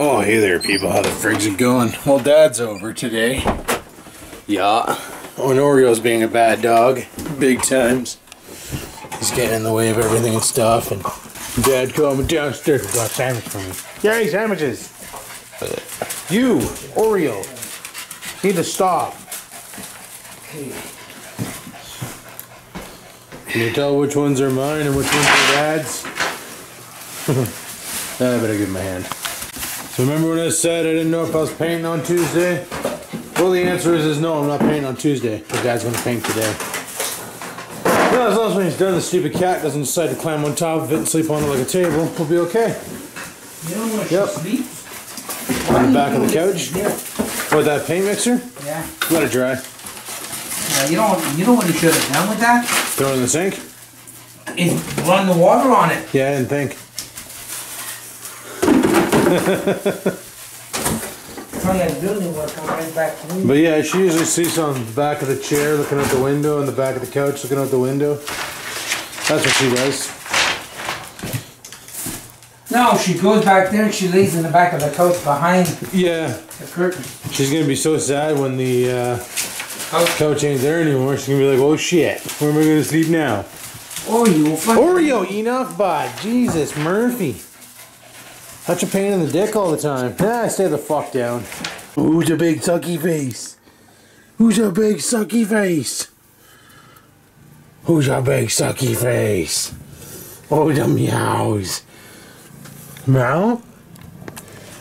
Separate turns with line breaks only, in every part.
Oh, hey there, people. How the frig's it going? Well, Dad's over today. Yeah. Oh, and Oreo's being a bad dog. Big times. He's getting in the way of everything and stuff. And Dad coming downstairs and got sandwiches for me. Yay, sandwiches! You, Oreo, need to stop. Can you tell which ones are mine and which ones are Dad's? I better give him a hand. So remember when I said I didn't know if I was painting on Tuesday? Well, the answer is, is no, I'm not painting on Tuesday. The guy's gonna paint today. Well, as long as when he's done, the stupid cat doesn't decide to climb on top of it and sleep on it like a table, we'll be okay.
You know where
Yep.
she sleeps?
On the back of the couch?
Yeah.
With that paint mixer?
Yeah.
Let it dry.
yeah. You know, you know what you should have done with that?
Throw it in the sink?
Is run the water on it.
Yeah, I didn't think.
Trying that building work on right back to me.
But yeah, she usually sleeps on the back of the chair, looking out the window, and the back of the couch, looking out the window. That's what she does.
No, she goes back there and she lays in the back of the couch behind
Yeah,
the curtain.
she's gonna be so sad when the uh,
Couch.
couch ain't there anymore. She's gonna be like, "Oh shit, where am I gonna sleep now?"
You.
Oreo, enough, bud. Jesus, Murphy. Such a pain in the dick all the time. Ah, stay the fuck down. Who's a big sucky face? Who's a big sucky face? Who's a big sucky face? Oh, the meows. Meow?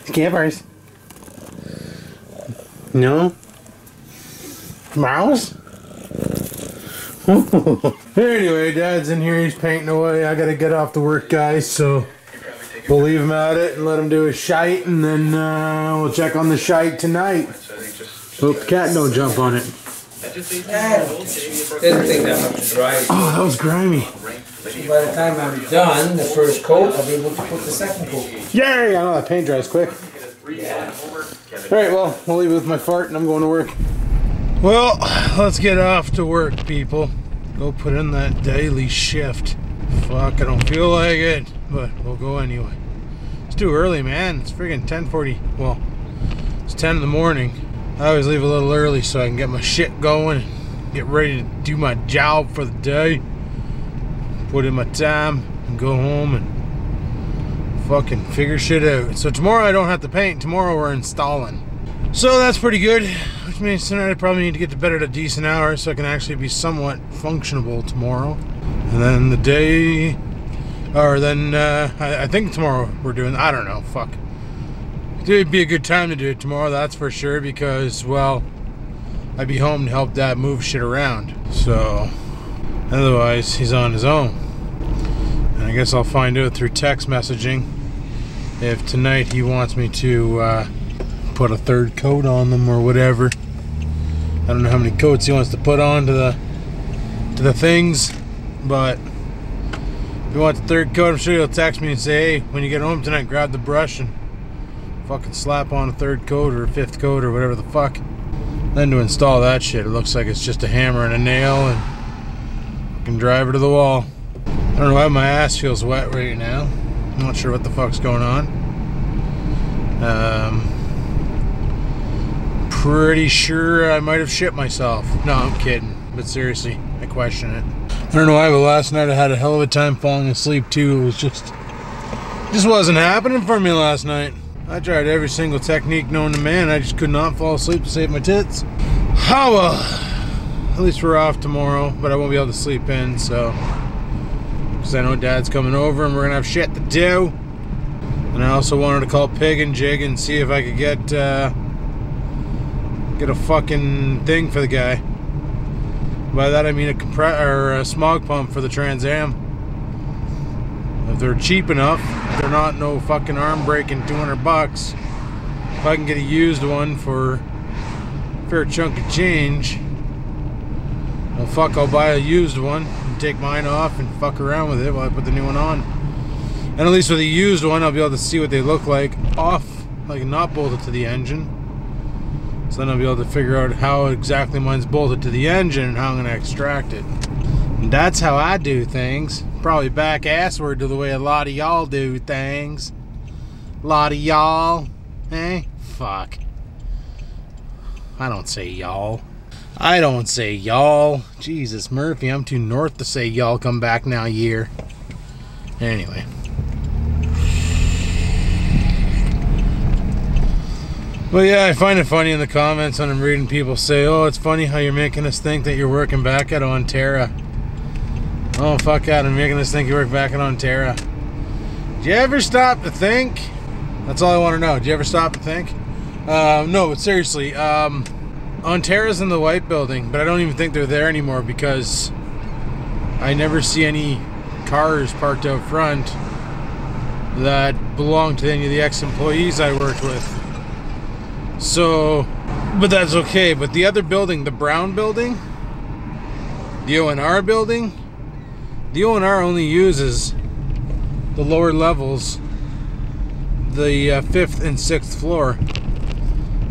Skippers. No? Mouse? anyway, Dad's in here. He's painting away. I gotta get off the work, guys. So we'll leave him at it and let him do his shite, and then uh, we'll check on the shite tonight. Hope the cat don't jump on it.
Doesn't take that much to dry.
Oh, that was grimy.
By the time I'm done, the first coat, I'll be able to put the second coat.
Yay! I know that paint dries quick. All right, well, we'll leave it with my fart, and I'm going to work. Well, let's get off to work, people. Go put in that daily shift. Fuck, I don't feel like it, but we'll go anyway. It's too early, man. It's friggin' 10:40. Well, it's 10 in the morning. I always leave a little early so I can get my shit going, get ready to do my job for the day, put in my time, and go home and fucking figure shit out. So tomorrow I don't have to paint. Tomorrow we're installing. So that's pretty good. Which means tonight I probably need to get to bed at a decent hour so I can actually be somewhat functionable tomorrow. And then the day, or then uh, I, I think tomorrow we're doing. I don't know. Fuck. It'd be a good time to do it tomorrow. That's for sure because well, I'd be home to help Dad move shit around. So otherwise he's on his own. And I guess I'll find out through text messaging if tonight he wants me to uh, put a third coat on them or whatever. I don't know how many coats he wants to put on to the to the things, but if you want the third coat, I'm sure you'll text me and say, "Hey, when you get home tonight, grab the brush and fucking slap on a third coat or a fifth coat or whatever the fuck." Then to install that shit, it looks like it's just a hammer and a nail and fucking drive her to the wall. I don't know why my ass feels wet right now. I'm not sure what the fuck's going on. Um, pretty sure I might have shit myself. No, I'm kidding. But seriously, I question it. I don't know why, but last night I had a hell of a time falling asleep too. It was just, just wasn't happening for me last night. I tried every single technique known to man. I just could not fall asleep to save my tits. Oh well. At least we're off tomorrow, but I won't be able to sleep in, so because I know Dad's coming over and we're gonna have shit to do. And I also wanted to call Pig and Jig and see if I could get uh, get a fucking thing for the guy. By that I mean a compre- or a smog pump for the Trans Am. If they're cheap enough, they're not no fucking arm breaking 200 bucks. If I can get a used one for a fair chunk of change, well, fuck, I'll buy a used one and take mine off and fuck around with it while I put the new one on. And at least with a used one, I'll be able to see what they look like off, like not bolted to the engine. So then I'll be able to figure out how exactly mine's bolted to the engine and how I'm going to extract it. And that's how I do things. Probably back assward to the way a lot of y'all do things. A lot of y'all. Eh? Fuck. I don't say y'all. I don't say y'all. Jesus, Murphy, I'm too north to say y'all come back now year. Anyway. Well, yeah, I find it funny in the comments when I'm reading people say, oh, it's funny how you're making us think that you're working back at Ontera. Oh, fuck that, I'm making us think you work back at Ontera. Do you ever stop to think? That's all I want to know. Do you ever stop to think? Uh, no, but seriously, um, in the white building, but I don't even think they're there anymore because I never see any cars parked out front that belong to any of the ex-employees I worked with. So, but that's okay. But the other building, the brown building, the ONR building, the ONR only uses the lower levels, the uh, fifth and sixth floor.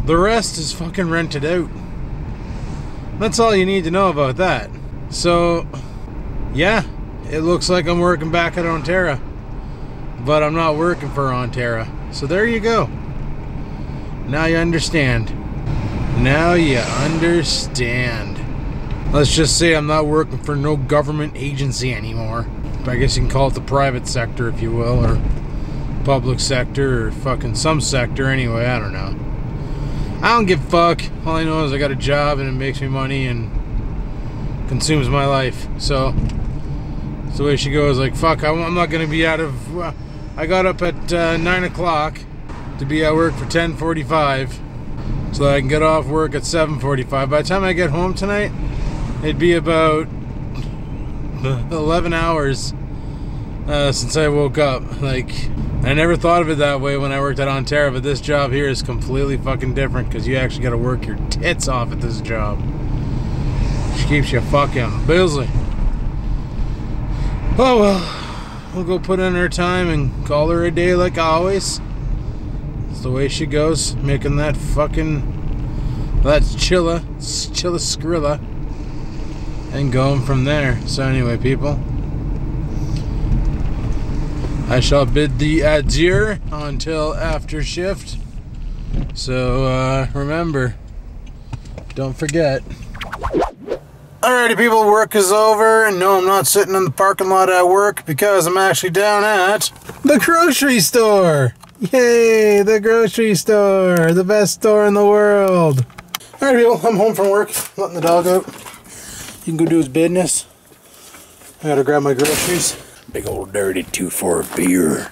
The rest is fucking rented out. That's all you need to know about that. So, yeah, it looks like I'm working back at Ontera, but I'm not working for Ontera. So there you go. Now you understand. Now you understand. Let's just say I'm not working for no government agency anymore. I guess you can call it the private sector, if you will, or public sector, or fucking some sector anyway, I don't know. I don't give a fuck. All I know is I got a job and it makes me money and consumes my life. So, that's the way she goes. Like, fuck, I'm not going to be out of... Uh, I got up at uh, 9 o'clock to be at work for 10:45, so that I can get off work at 7:45. By the time I get home tonight, it'd be about 11 hours uh, since I woke up. Like, I never thought of it that way when I worked at Ontario, but this job here is completely fucking different because you actually got to work your tits off at this job. She keeps you fucking busy. Oh well, we'll go put in her time and call her a day like always the way she goes, making that fucking that's chilla, chilla skrilla, and going from there. So anyway, people, I shall bid thee adieu until after shift. So uh, remember, don't forget. Alrighty, people, work is over, and no, I'm not sitting in the parking lot at work because I'm actually down at the grocery store. Yay, the grocery store, the best store in the world. All right, people, I'm home from work, letting the dog out. He can go do his business. I gotta grab my groceries.
Big old dirty two for a beer.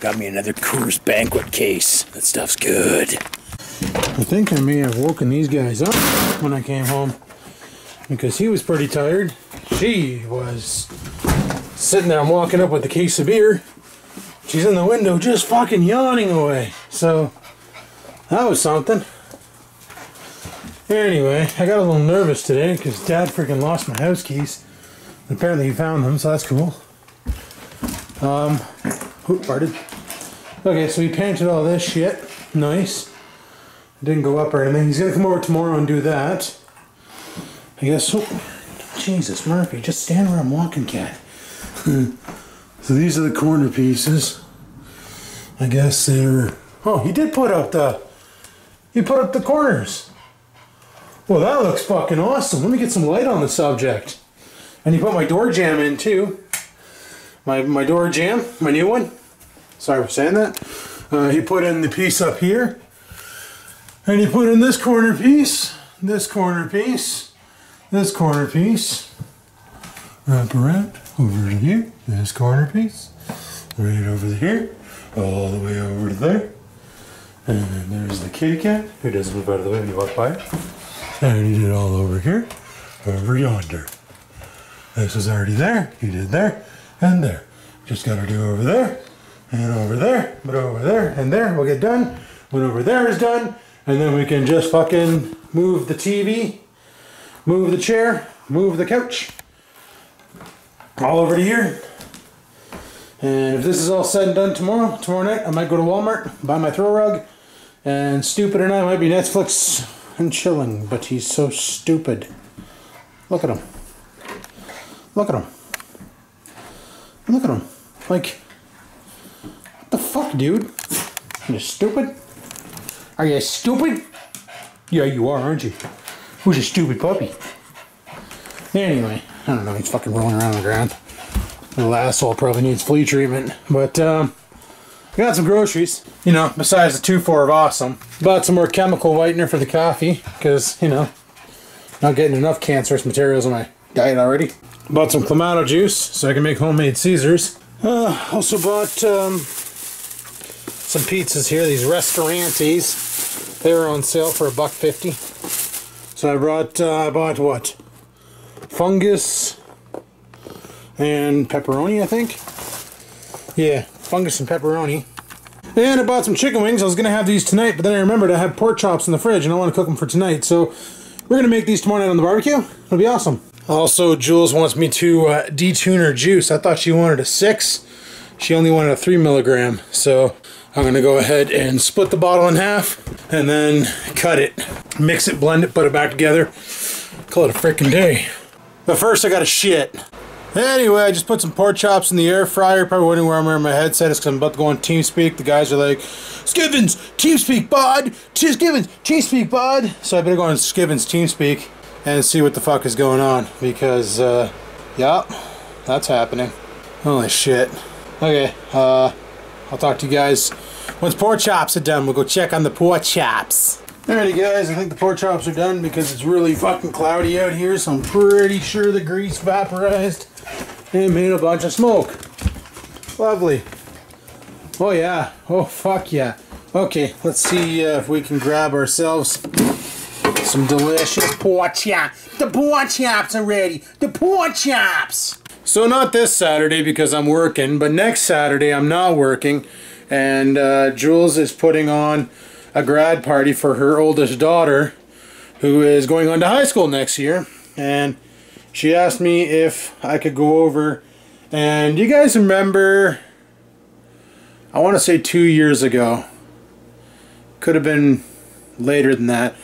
Got me another Coors Banquet case. That stuff's good.
I think I may have woken these guys up when I came home because he was pretty tired. She was sitting there. I'm walking up with a case of beer She's in the window just fucking yawning away. So, that was something. Anyway, I got a little nervous today because Dad freaking lost my house keys. Apparently he found them, so that's cool. Um, oh, pardon. Okay, so he painted all this shit. Nice. Didn't go up or anything. He's gonna come over tomorrow and do that. I guess. Oh, Jesus, Murphy, just stand where I'm walking, cat. So these are the corner pieces. I guess they're. Oh, he did put up the. He put up the corners. Well, that looks fucking awesome. Let me get some light on the subject. And he put my door jamb in too. My my door jamb, my new one. Sorry for saying that. Uh, he put in the piece up here. And he put in this corner piece, this corner piece, this corner piece. Wrap around over to here, this corner piece, right over here, all the way over to there. And then there's the kitty cat, who doesn't move out of the way when you walk by. And he did all over here, over yonder. This was already there, he did there, and there. Just gotta do over there, and over there, but over there, and there, we'll get done. When over there is done, and then we can just fucking move the TV, move the chair, move the couch, all over to here. And if this is all said and done tomorrow, tomorrow night, I might go to Walmart, buy my throw rug, and stupid or not, might be Netflix and chilling, but he's so stupid. Look at him. Look at him. Look at him. Like, what the fuck, dude? You stupid? Are you stupid? Yeah, you are, aren't you? Who's a stupid puppy? Anyway, I don't know. He's fucking rolling around on the ground. Little asshole probably needs flea treatment. But, um, got some groceries. You know, besides the 2-4 of awesome. Bought some more chemical whitener for the coffee. Because, you know, not getting enough cancerous materials in my diet already. Bought some Clamato juice so I can make homemade Caesars. Uh, also bought um, some pizzas here, these Ristorantes. They were on sale for a buck fifty. So I brought, uh, I bought what? Fungus and pepperoni, I think. Yeah, fungus and pepperoni. And I bought some chicken wings. I was going to have these tonight, but then I remembered I have pork chops in the fridge and I want to cook them for tonight. So we're going to make these tomorrow night on the barbecue. It'll be awesome. Also, Jules wants me to uh, detune her juice. I thought she wanted a six. She only wanted a three milligram. So I'm going to go ahead and split the bottle in half and then cut it. Mix it, blend it, put it back together. Call it a freaking day. But first I got to shit. Anyway, I just put some pork chops in the air fryer. Probably wondering where I'm wearing my headset is because I'm about to go on TeamSpeak. The guys are like, Skivinz, TeamSpeak, bud! Skivinz, TeamSpeak, bud! So I better go on Skivinz TeamSpeak and see what the fuck is going on. Because, uh, yeah, that's happening. Holy shit. Okay, uh, I'll talk to you guys once pork chops are done. We'll go check on the pork chops. Alrighty guys, I think the pork chops are done because it's really fucking cloudy out here, so I'm pretty sure the grease vaporized and made a bunch of smoke. Lovely. Oh yeah. Oh fuck yeah. Okay, let's see uh, if we can grab ourselves some delicious pork chops. The pork chops are ready. The pork chops. So not this Saturday because I'm working, but next Saturday I'm not working, and uh, Jules is putting on a grad party for her oldest daughter who is going on to high school next year. And she asked me if I could go over. And you guys remember I want to say two years ago. Could have been later than that.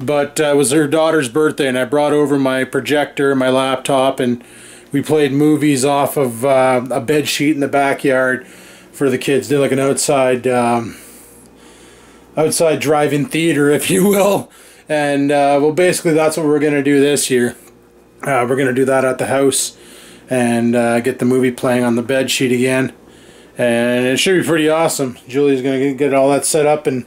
But uh, it was her daughter's birthday and I brought over my projector my laptop and we played movies off of uh, a bed sheet in the backyard for the kids. Did like an outside um, outside drive-in theater, if you will. And uh, well, basically that's what we're gonna do this year. Uh, we're gonna do that at the house and uh, get the movie playing on the bed sheet again. And it should be pretty awesome. Julie's gonna get all that set up, and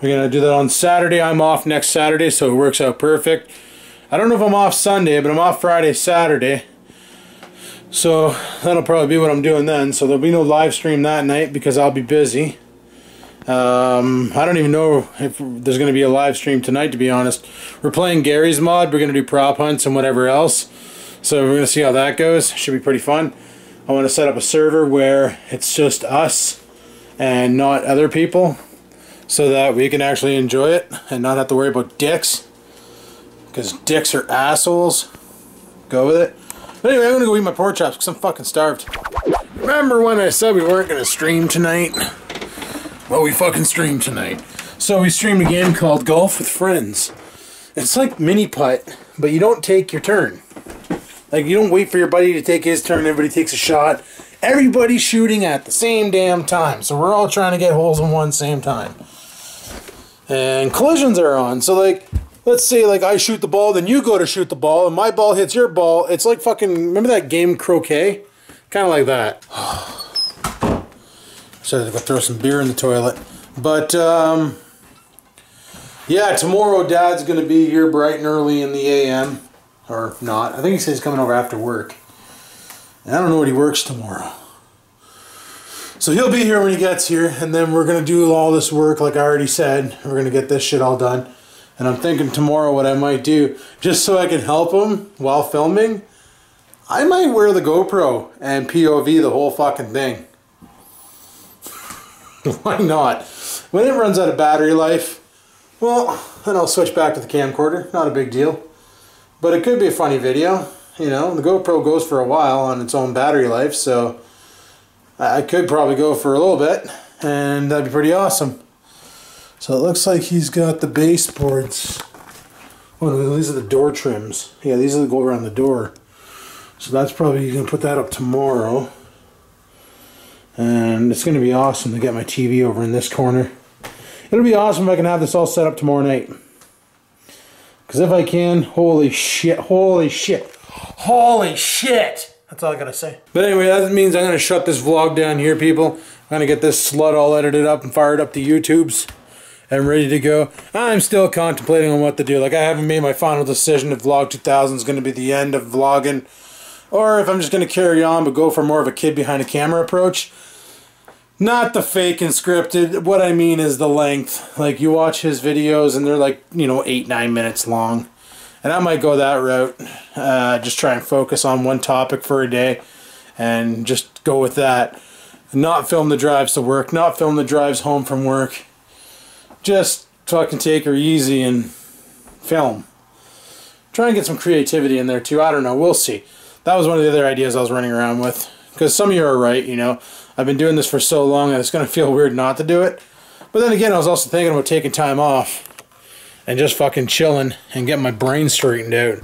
we're gonna do that on Saturday. I'm off next Saturday, so it works out perfect. I don't know if I'm off Sunday, but I'm off Friday, Saturday. So that'll probably be what I'm doing then. So there'll be no live stream that night because I'll be busy. Um, I don't even know if there's going to be a live stream tonight, to be honest. We're playing Garry's Mod. We're going to do prop hunts and whatever else. So we're going to see how that goes. Should be pretty fun. I want to set up a server where it's just us and not other people so that we can actually enjoy it and not have to worry about dicks. Because dicks are assholes. Go with it. But anyway, I'm going to go eat my pork chops because I'm fucking starved. Remember when I said we weren't going to stream tonight? Well, we fucking streamed tonight. So we streamed a game called Golf with Friends. It's like mini putt, but you don't take your turn. Like you don't wait for your buddy to take his turn, everybody takes a shot. Everybody's shooting at the same damn time. So we're all trying to get holes in one same time. And collisions are on. So like let's say like I shoot the ball, then you go to shoot the ball, and my ball hits your ball. It's like fucking remember that game croquet? Kinda like that. So I go throw some beer in the toilet. But um, yeah, tomorrow Dad's gonna be here bright and early in the AM, or not. I think he says he's coming over after work. And I don't know what he works tomorrow. So he'll be here when he gets here, and then we're gonna do all this work, like I already said. We're gonna get this shit all done. And I'm thinking tomorrow what I might do, just so I can help him while filming. I might wear the GoPro and POV the whole fucking thing. Why not? When it runs out of battery life, well, then I'll switch back to the camcorder. Not a big deal. But it could be a funny video. You know, the GoPro goes for a while on its own battery life, so I could probably go for a little bit, and that'd be pretty awesome. So it looks like he's got the baseboards. Oh, these are the door trims. Yeah, these are the go around the door. So that's probably you can put that up tomorrow. And it's going to be awesome to get my TV over in this corner. It'll be awesome if I can have this all set up tomorrow night. Because if I can, holy shit, holy shit, holy shit. That's all I gotta say. But anyway, that means I'm gonna shut this vlog down here, people. I'm gonna get this slut all edited up and fired up to YouTube's and ready to go. I'm still contemplating on what to do. Like, I haven't made my final decision if Vlog 2000 is gonna be the end of vlogging or if I'm just gonna carry on but go for more of a kid behind a camera approach. Not the fake and scripted. What I mean is the length. Like you watch his videos and they're like, you know, eight, nine minutes long. And I might go that route. Uh, just try and focus on one topic for a day and just go with that. Not film the drives to work, not film the drives home from work. Just fucking take her easy and film. Try and get some creativity in there too. I don't know. We'll see. That was one of the other ideas I was running around with. Because some of you are right, you know. I've been doing this for so long and it's going to feel weird not to do it. But then again, I was also thinking about taking time off and just fucking chilling and getting my brain straightened out.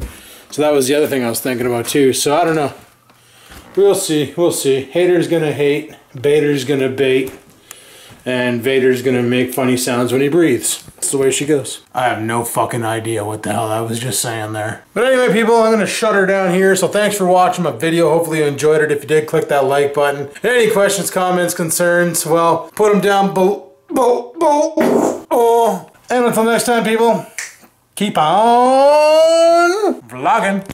So that was the other thing I was thinking about too. So I don't know. We'll see. We'll see. Haters gonna hate. Baiter's gonna bait. And Vader's gonna make funny sounds when he breathes. That's the way she goes. I have no fucking idea what the hell I was just saying there. But anyway, people, I'm gonna shut her down here. So thanks for watching my video. Hopefully you enjoyed it. If you did, click that like button. Any questions, comments, concerns, well, put them down below. Oh. And until next time, people, keep on vlogging.